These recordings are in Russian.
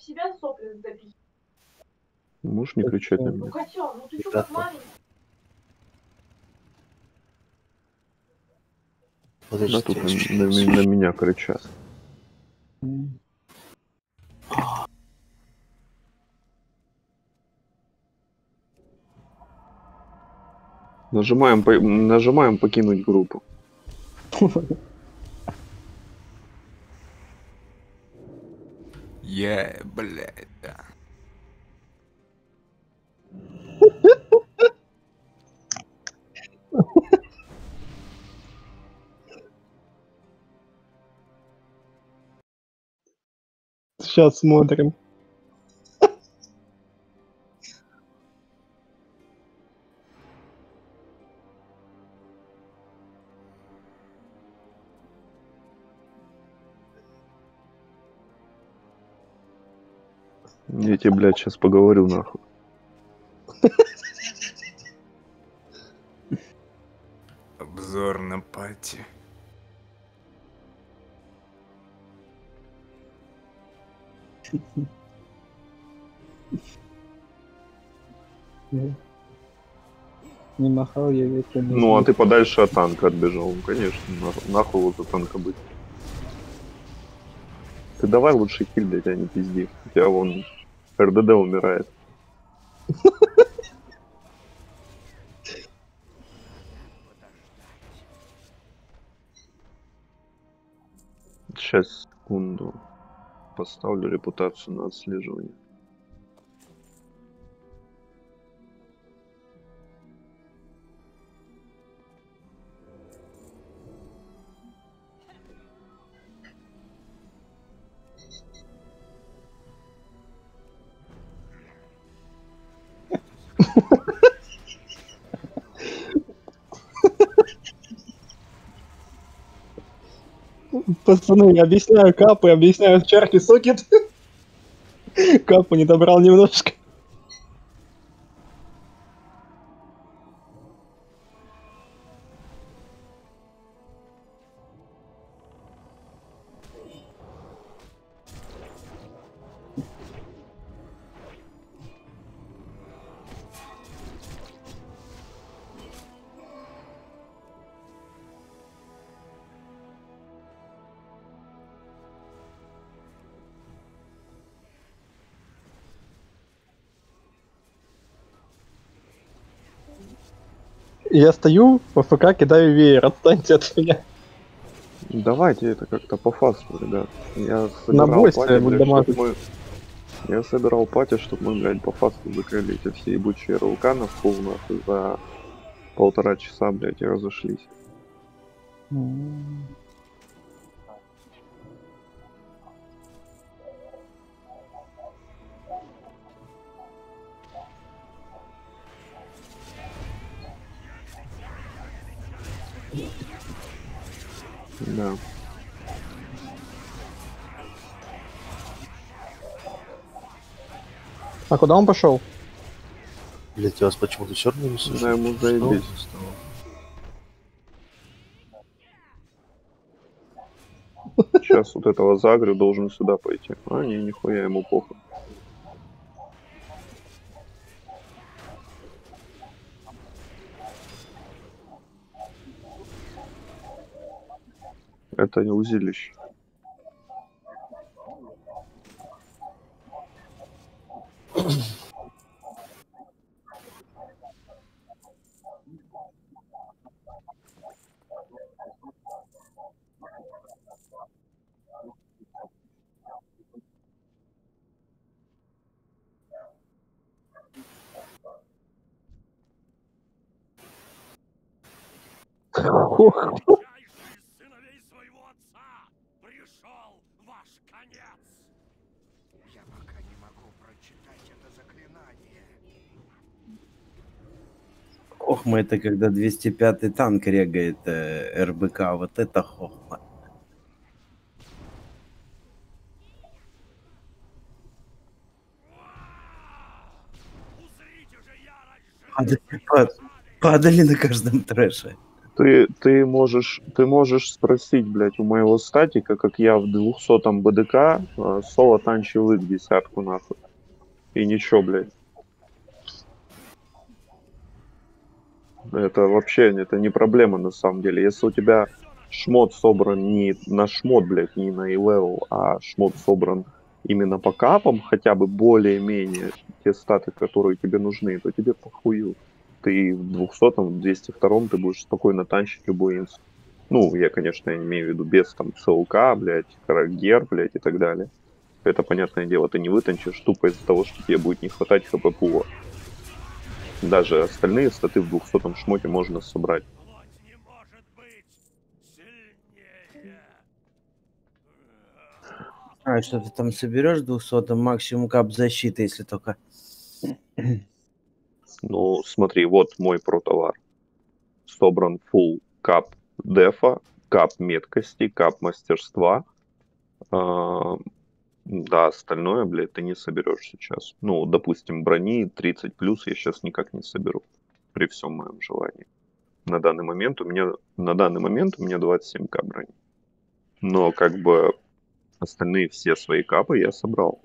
в себя сопли запихивать. Можешь не кричать на Ну, меня? котел, ну ты что, как маленький? Да тут на, на на меня кричат. Нажимаем, по- нажимаем покинуть группу. Я, блядь, да. Сейчас смотрим. Я тебе, блядь, сейчас поговорю нахуй. Обзор на пати. Не махал я ветром. Ну, а ты подальше от танка отбежал. Ну, конечно, на- нахуй вот от танка быть. Ты давай лучше киль, блядь, а не пизди. У тебя вон РДД умирает. Сейчас, секунду. Поставлю репутацию на отслеживание. Пацаны, объясняю капы, объясняю чарки сокет. Капу не добрал немножко. Я стою, по ФК кидаю веер, отстаньте от меня. Давайте это как-то по фасту, ребят. Я На собирал бой пати, блядь, мы... Я собирал пати, чтобы мы, блядь, по фасту закрыли эти все ебучие на фул, нахуй, за полтора часа, блядь, и разошлись. Да. А куда он пошел? Блять, вас почему-то равно не слышу. Да, ему заебись. Сейчас вот этого загрю должен сюда пойти. А, не, нихуя ему похуй. Это не узилище. сыновей своего отца! Пришел ваш конец! Я пока не могу прочитать это заклинание. Ох, мы это когда 205 танк регает э, РБК, вот это хохма. Падали, па- падали на каждом трэше. Ты, ты, можешь, ты можешь спросить, блядь, у моего статика, как я в 200 БДК э, соло танчил их десятку, нахуй. И ничего, блядь. Это вообще, это не проблема на самом деле. Если у тебя шмот собран не на шмот, блядь, не на E-level, а шмот собран именно по капам, хотя бы более-менее те статы, которые тебе нужны, то тебе похую. Ты в 200 в 202 ты будешь спокойно танчить любой инс. Ну, я, конечно, имею в виду без там ЦЛК, блядь, Карагер, блядь, и так далее. Это, понятное дело, ты не вытанчишь тупо из-за того, что тебе будет не хватать хп пула. Даже остальные статы в 200 шмоте можно собрать. А что ты там соберешь 200 максимум кап защиты, если только. Ну, смотри, вот мой протовар. Собран full кап дефа, кап меткости, кап мастерства. А, да, остальное, блядь, ты не соберешь сейчас. Ну, допустим, брони 30 плюс я сейчас никак не соберу. При всем моем желании. На данный момент у меня, на данный момент у меня 27к брони. Но как бы остальные все свои капы я собрал.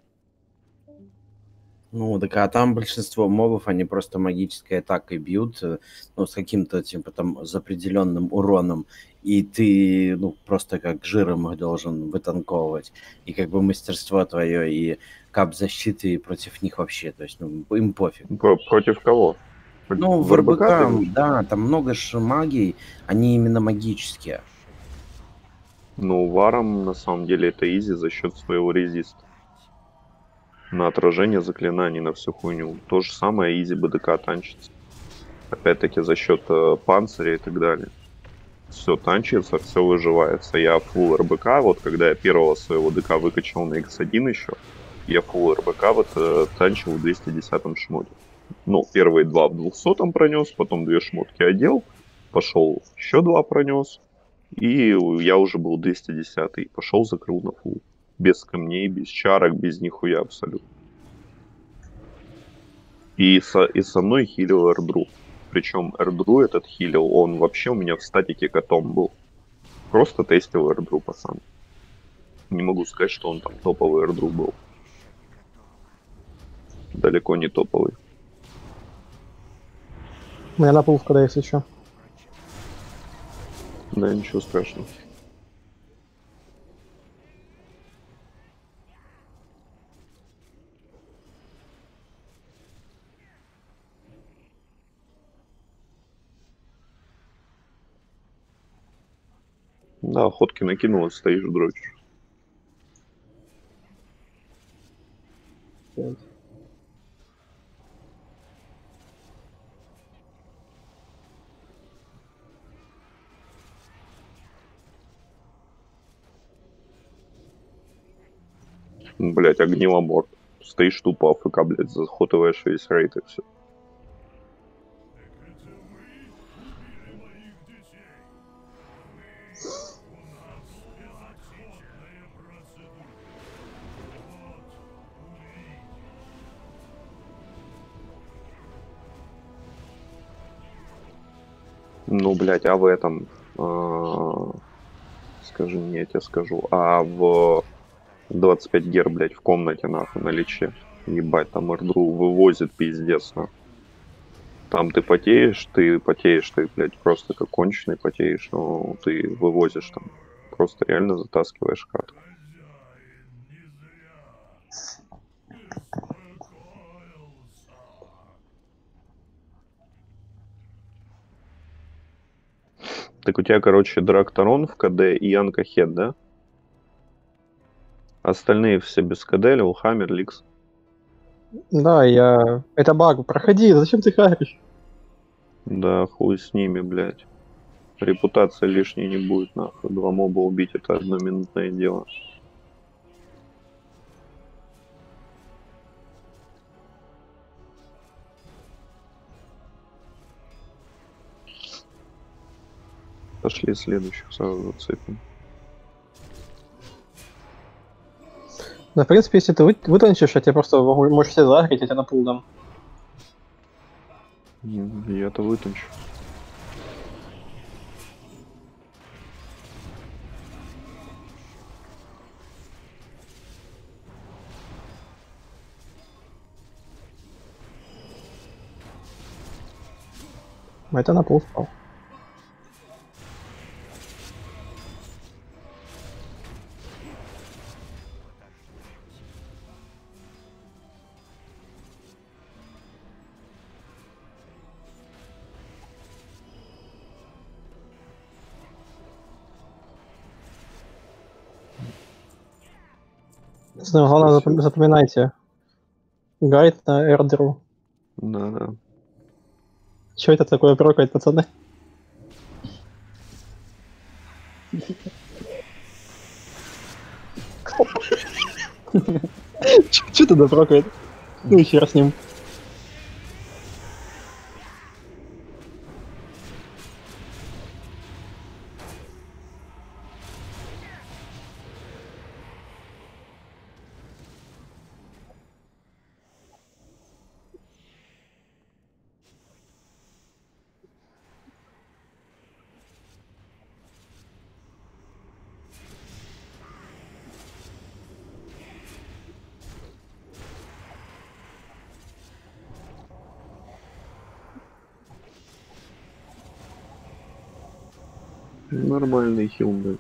Ну, так а там большинство мобов, они просто магической атакой бьют, э, ну, с каким-то, типа, там, с определенным уроном, и ты, ну, просто как жиром их должен вытанковывать, и как бы мастерство твое, и кап защиты против них вообще, то есть, ну, им пофиг. Про- против кого? Ну, в РБК, да, там много же магий, они именно магические. Ну, варом на самом деле это easy за счет своего резиста. На отражение заклинаний, на всю хуйню. То же самое easy БДК танчится. Опять-таки за счет э, панциря и так далее. Все танчится, все выживается. Я full РБК, вот когда я первого своего ДК выкачал на X1 еще, я full РБК вот э, танчил в 210 шмоте. Ну, первые два в 200 пронес, потом две шмотки одел, пошел еще два пронес, и я уже был 210 пошел закрыл на фул. Без камней, без чарок, без нихуя абсолютно. И со, и со мной хилил Эрдру. Причем Эрдру этот хилил, он вообще у меня в статике котом был. Просто тестил Эрдру, пацан. Не могу сказать, что он там топовый Эрдру был. Далеко не топовый. У меня на пул когда если что. Да, ничего страшного. Да, охотки накинула, стоишь, дрочишь. Блять, огневомор. Стоишь тупо АФК, блядь, захотываешь весь рейд и все. А в этом... а, Скажи мне, я тебе скажу. А в 25 гер, блядь, в комнате, нахуй, на лече. Ебать, там Эрдру вывозит пиздец, нахуй. Там ты потеешь, ты потеешь, ты, блядь, просто как конченый потеешь, но ты вывозишь там. Просто реально затаскиваешь катку. Так у тебя, короче, Дракторон в КД и Янка Хед, да? Остальные все без КД, Лилхаммер, Ликс. Да, я... Это баг, проходи, зачем ты харишь? Да, хуй с ними, блядь. Репутация лишней не будет, нахуй. Два моба убить это одноминутное дело. отошли, следующих сразу зацепим. Да, ну, в принципе, если ты вы, вытончишь, я а тебя просто можешь себе загреть, я тебя на пул дам. Я-то вытончу. А это на пол спал. Самое главное, запом- запоминайте. Гайд на эрдеру. Да-да. Что это такое прокает, пацаны? Че туда прокает? Ну хер с ним. Нормальный хил, блядь.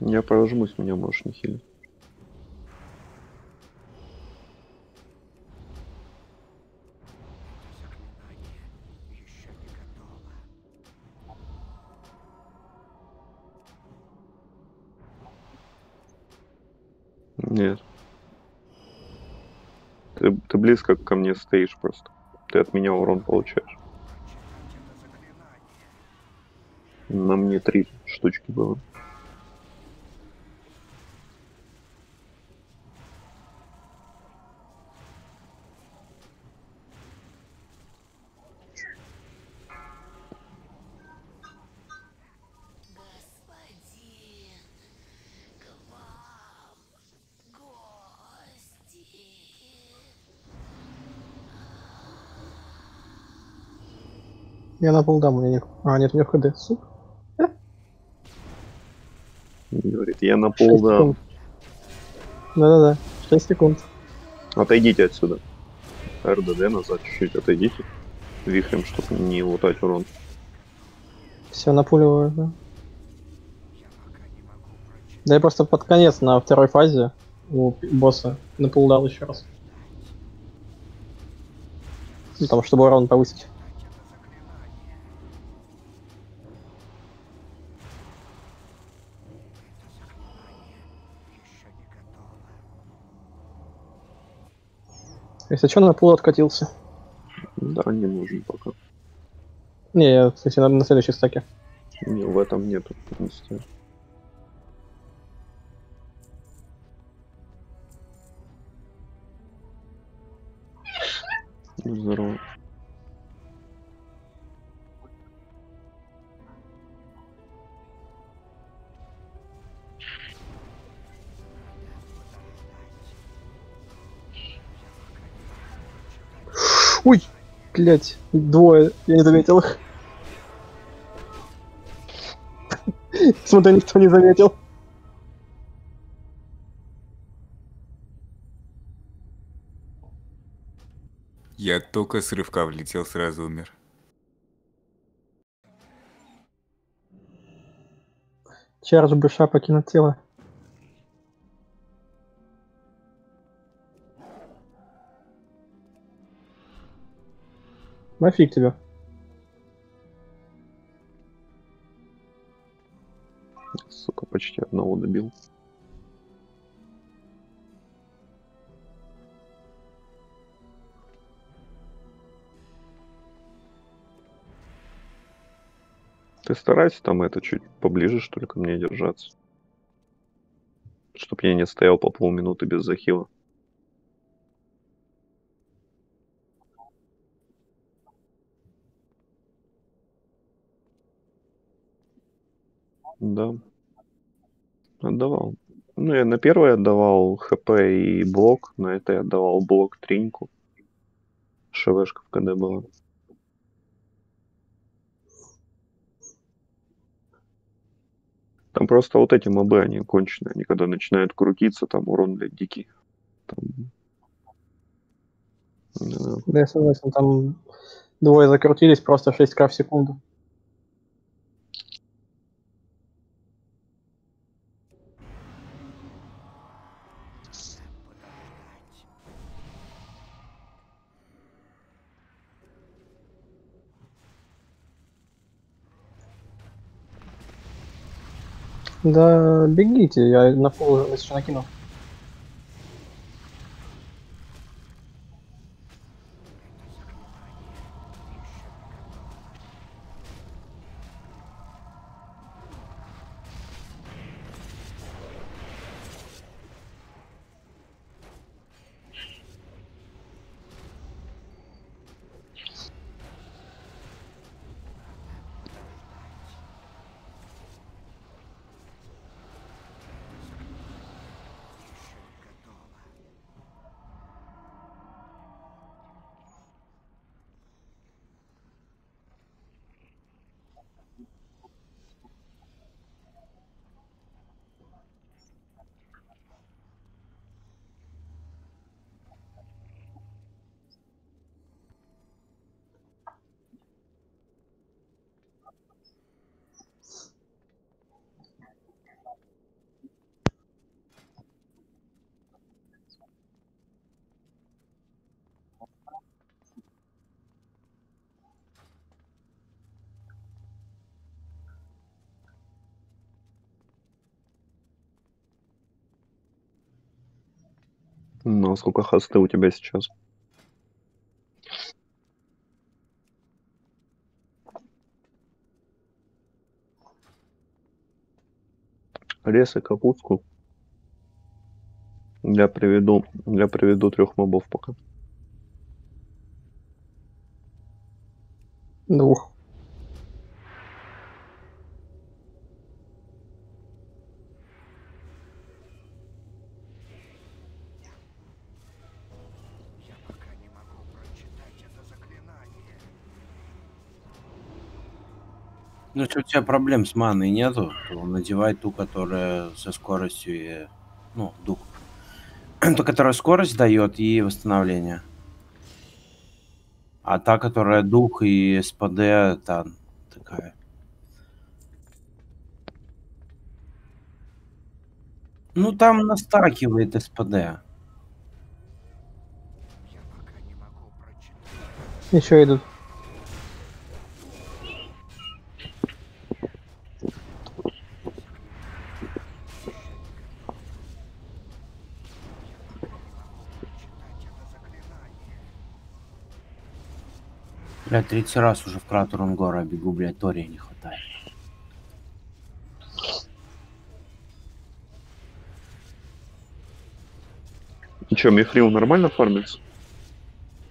Я прожмусь, меня можешь не хилить. Нет. Ты, ты близко ко мне стоишь просто. Ты от меня урон получаешь. На мне три штучки было. Я на пол дам, у меня нет. А, нет, у меня хд. Сука. Говорит, я на 6 пол, да. секунд. Да-да-да. 6 секунд. Отойдите отсюда. РДД назад чуть-чуть отойдите. Вихрем, чтобы не лутать урон. Все, напуливаю, да. Не могу прочитать. Да я просто под конец на второй фазе у босса напулдал еще раз. Ну, там, чтобы урон повысить. Если что, на пул откатился. Да, не нужен пока. Не, я, кстати, на, на следующей стаке. Не, в этом нету. не стоит. Здорово. Ой, блять, двое, я не заметил их. Смотри, никто не заметил. Я только с рывка влетел, сразу умер. Чардж быша покинуть тело. Нафиг тебя. Сука, почти одного добил. Ты старайся там это чуть поближе, что ли, ко мне держаться. Чтоб я не стоял по полминуты без захила. Отдавал. Ну, я на первой отдавал ХП и блок, на этой отдавал блок триньку. ШВшка в КД была. Там просто вот эти мобы, они конченые. Они когда начинают крутиться, там урон, блядь, дикий. Там... Да. Да, я согласен, там двое закрутились просто 6к в секунду. Да, бегите, я на пол еще накинул. Ну, а сколько хасты у тебя сейчас? Резай капустку. Я приведу, я приведу трех мобов пока. Двух. Ну, если у тебя проблем с маной нету, то надевай ту, которая со скоростью и... Ну, дух. ту, которая скорость дает и восстановление. А та, которая дух и СПД, та такая. Ну, там настакивает СПД. Еще идут. Бля, третий раз уже в кратер Унгора бегу, блядь, Тория не хватает. И что, Мифрил нормально фармится?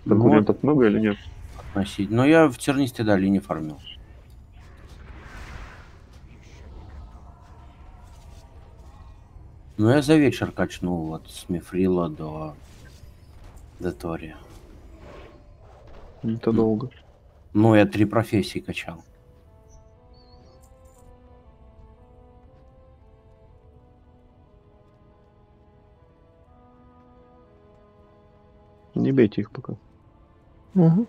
Ну, Конкурентов много или нет? носить. Но я в тернистой долине фармил. Ну, я за вечер качнул вот с Мифрила до... до Тория. Это долго. Ну, я три профессии качал. Не бейте их пока. Угу.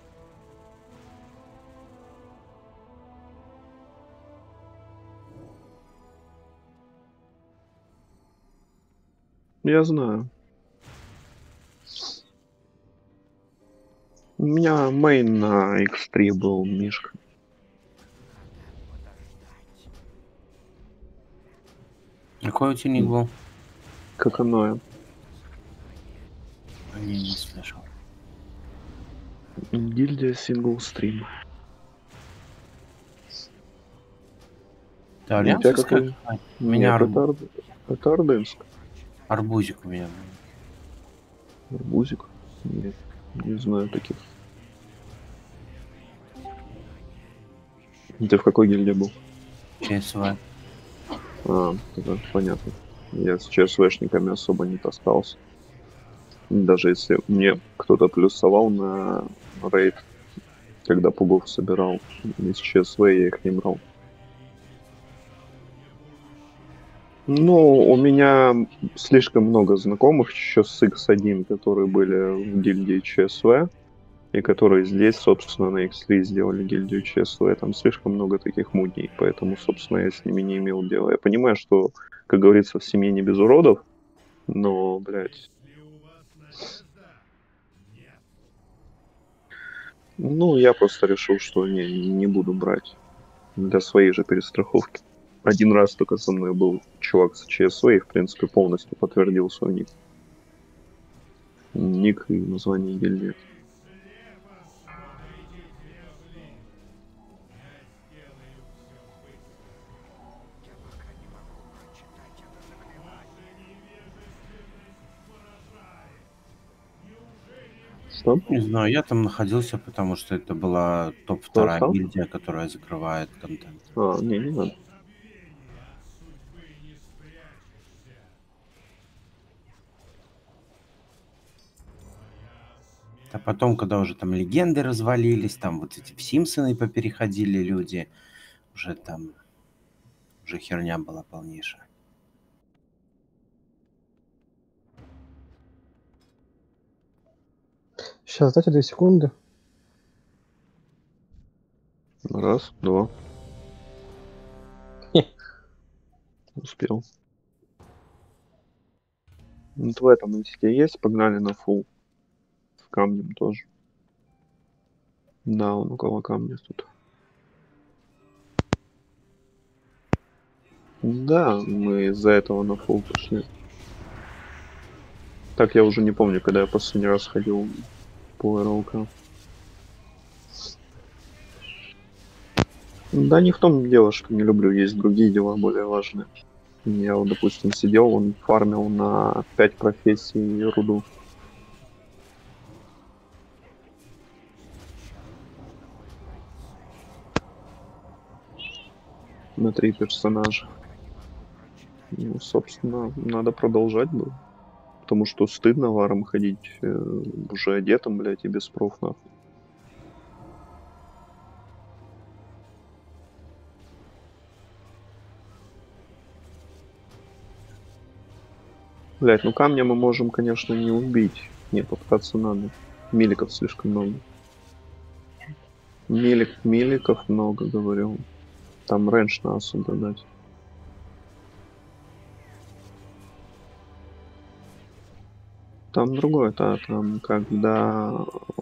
Я знаю. У меня мейн на X3 был Мишка. Какой у тебя ник был? Как оно? Не, не слышал. Гильдия сингл стрим. Ты У тебя альянсовская? какой? А, У меня Нет, арб- это, Ар- это Орденск. арбузик у меня. Арбузик? Нет, не знаю таких. Ты в какой гильдии был? ЧСВ. А, тогда понятно. Я с ЧСВшниками особо не таскался. Даже если мне кто-то плюсовал на рейд, когда пугов собирал, из ЧСВ я их не брал. Ну, у меня слишком много знакомых еще с X1, которые были в гильдии ЧСВ, и которые здесь, собственно, на X3 сделали гильдию ЧСВ. Там слишком много таких мудней, поэтому, собственно, я с ними не имел дела. Я понимаю, что, как говорится, в семье не без уродов, но, блядь... Ну, я просто решил, что не, не буду брать для своей же перестраховки. Один раз только со мной был чувак с ЧСВ и, в принципе, полностью подтвердил свой ник. Ник и название гильдии. Что? Не знаю, я там находился, потому что это была топ-2 стал? гильдия, которая закрывает контент. А, не, не надо. А потом, когда уже там легенды развалились, там вот эти в Симпсоны попереходили люди, уже там уже херня была полнейшая. Сейчас, дайте две секунды. Раз, два. Успел. Вот в этом инсте есть, погнали на фул. Камнем тоже. Да, он около камня тут. Да, мы из-за этого на фул пошли. Так я уже не помню, когда я последний раз ходил по РЛК. Да не в том дело, что не люблю, есть другие дела более важные. Я вот, допустим, сидел, он фармил на 5 профессий руду. На три персонажа. Ну, собственно, надо продолжать было. Потому что стыдно варом ходить э, уже одетым, блядь, и без проф. Блять, ну камня мы можем, конечно, не убить. Не, попытаться надо. Миликов слишком много. Милик, миликов много, говорю. Там range на особо дать. Там другое, да, там когда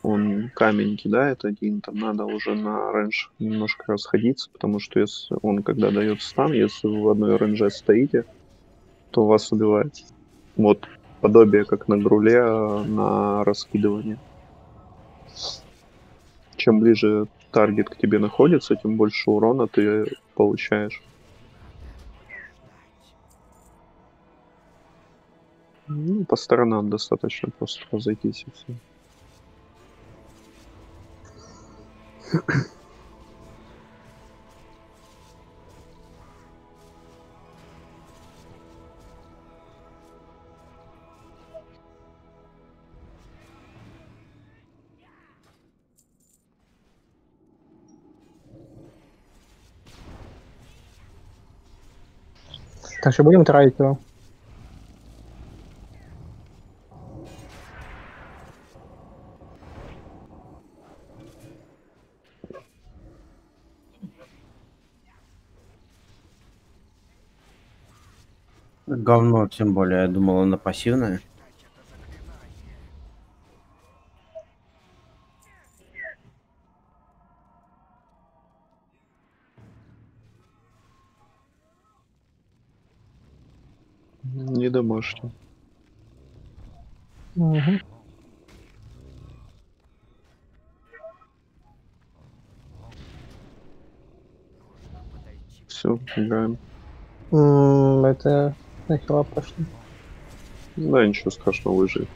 он камень кидает один, там надо уже на range немножко расходиться, потому что если он когда дает stun, если вы в одной range е стоите, то вас убивает. Вот подобие как на Груле а, на раскидывание. Чем ближе таргет к тебе находится, тем больше урона ты получаешь. Ну, по сторонам достаточно просто разойтись и все. Что будем тратить его? Говно, тем более, я думал, она пассивная. Не домашний. Угу. Все, играем. М, Это нахера пошло. Да, ничего страшного, выживет.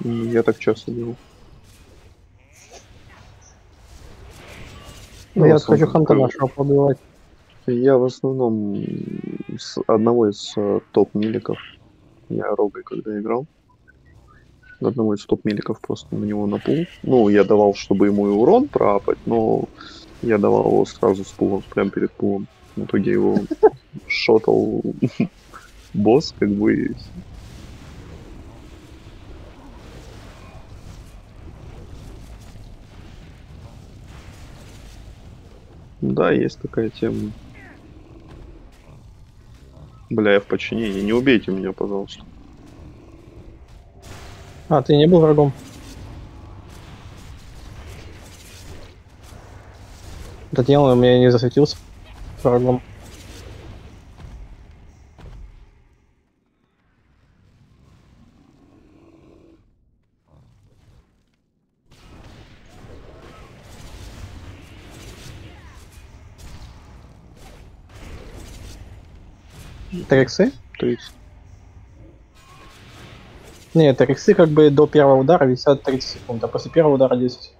Я так часто делал. Ну, я хочу ханта нашего побивать. Я в основном с одного из э, топ-миликов. Я рогой когда играл. Одного из топ-миликов просто на него напул. Ну, я давал, чтобы ему и урон проапать, но я давал его сразу с пулом, прямо перед пулом. В итоге его шотал босс, как бы. Да, есть такая тема. Бля, я в подчинении. Не убейте меня, пожалуйста. А, ты не был врагом? Татьяна у меня не засветился врагом. Триксы? 30. Нет, триксы как бы до первого удара висят 30 секунд, а после первого удара 10.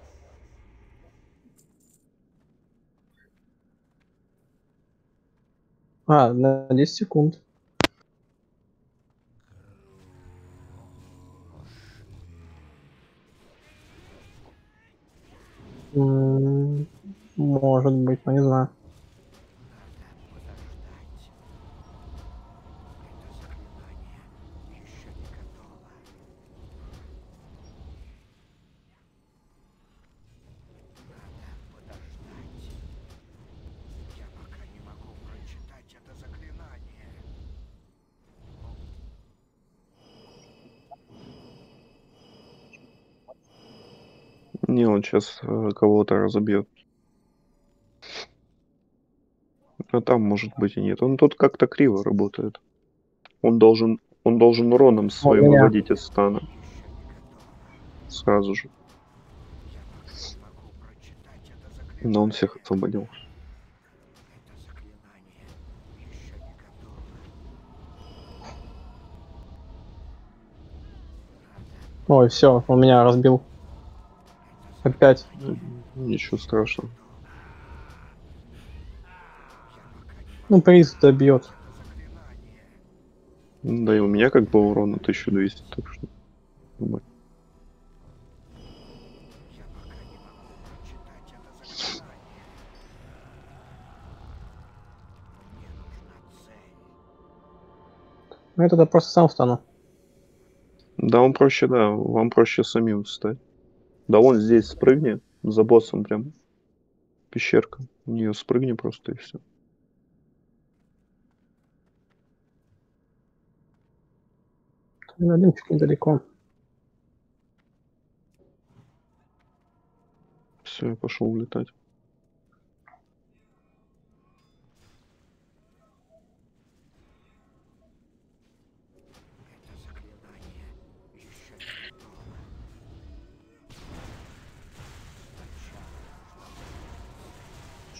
А, на 10 секунд. Не, он сейчас кого-то разобьет. А там, может быть, и нет. Он тут как-то криво работает. Он должен, он должен уроном своим меня. выводить из стана. Сразу же. Но он всех освободил. Ой, все, он меня разбил. Опять. Ничего страшного. Ну, приз добьет. Заклинание. Да и у меня как бы урона 1200, так что... Ну, я тогда просто сам встану. Да, он проще, да, вам проще самим встать. Да вон здесь спрыгни, за боссом прям. Пещерка. В нее спрыгни просто и все. Чуть недалеко. Все, я пошел улетать.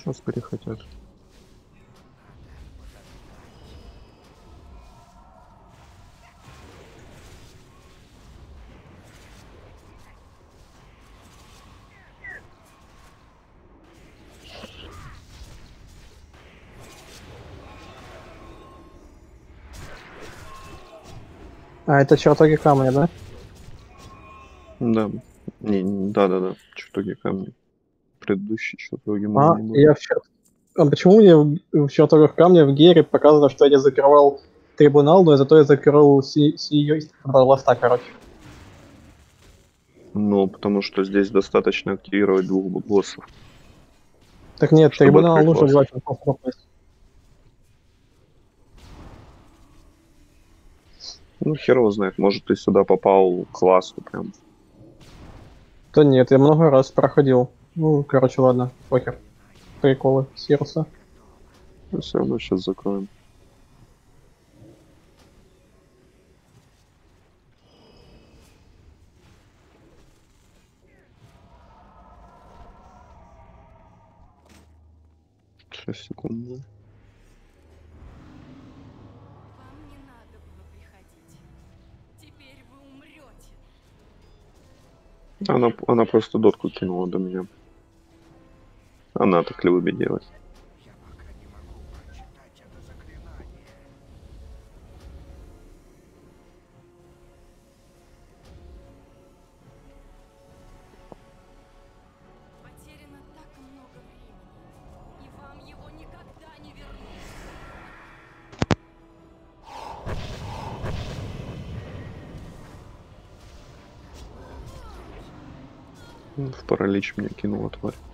Сейчас перехотят. А, это чертоги камня, да? Да. Не- да, да, да. Чертоги камня. Предыдущий чертоги А, я в чер- А почему мне в, в чертогах камня в Гере показано, что я не закрывал трибунал, но зато я закрыл сию ласта, короче. Ну, потому что здесь достаточно активировать двух боссов. Так нет, Чтобы трибунал обязательно попасть. Ну, хер его знает. Может, ты сюда попал к ласту прям. Да нет, я много раз проходил. Ну, короче, ладно, покер. Приколы, сердце. Ну, все равно сейчас закроем. Шесть секунд. Она, она просто дотку кинула до меня. Она так любит делать. Ну, в паралич меня кинула тварь.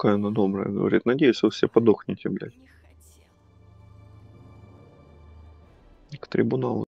какая она добрая, говорит, надеюсь, вы все подохнете, блядь. К трибуналу.